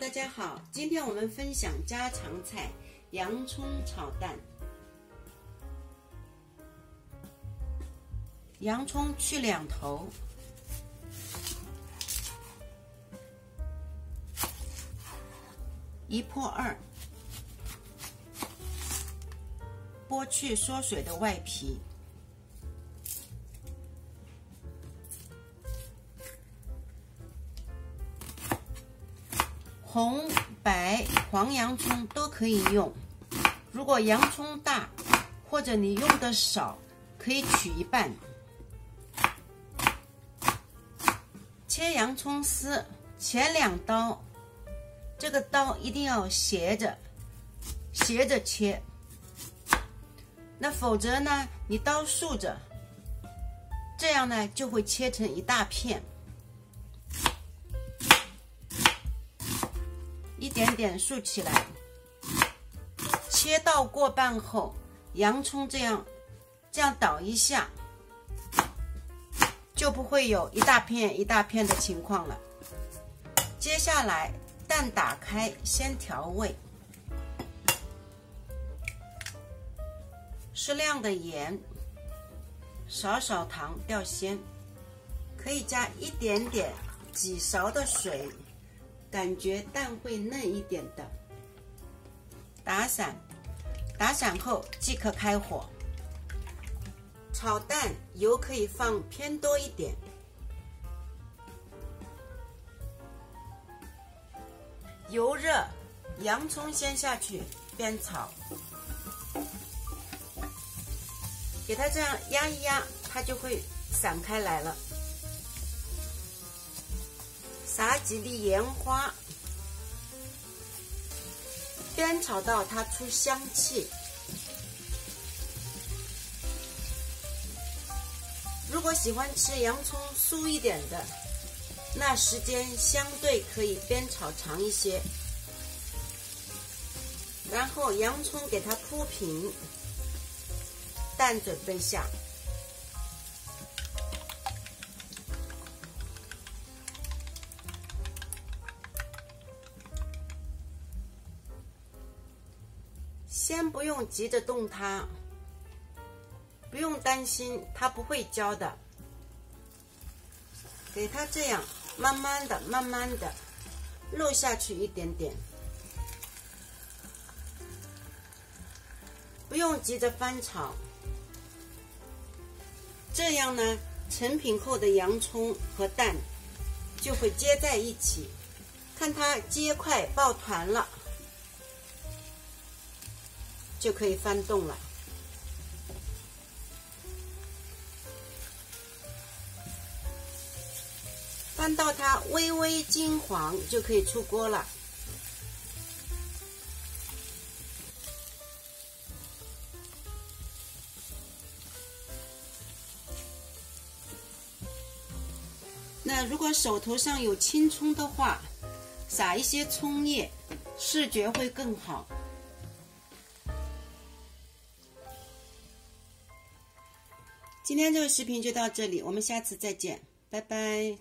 大家好，今天我们分享家常菜洋葱炒蛋。洋葱去两头，一破二，剥去缩水的外皮。红、白、黄洋葱都可以用。如果洋葱大，或者你用的少，可以取一半。切洋葱丝，前两刀，这个刀一定要斜着，斜着切。那否则呢，你刀竖着，这样呢就会切成一大片。一点点竖起来，切到过半后，洋葱这样这样倒一下，就不会有一大片一大片的情况了。接下来蛋打开，先调味，适量的盐，少少糖调鲜，可以加一点点几勺的水。感觉蛋会嫩一点的，打散，打散后即可开火。炒蛋油可以放偏多一点，油热，洋葱先下去煸炒，给它这样压一压，它就会散开来了。撒几粒盐花，煸炒到它出香气。如果喜欢吃洋葱酥一点的，那时间相对可以煸炒长一些。然后洋葱给它铺平，蛋准备下。先不用急着动它，不用担心它不会焦的。给它这样慢慢的、慢慢的漏下去一点点，不用急着翻炒。这样呢，成品后的洋葱和蛋就会接在一起，看它结块抱团了。就可以翻动了，翻到它微微金黄就可以出锅了。那如果手头上有青葱的话，撒一些葱叶，视觉会更好。今天这个视频就到这里，我们下次再见，拜拜。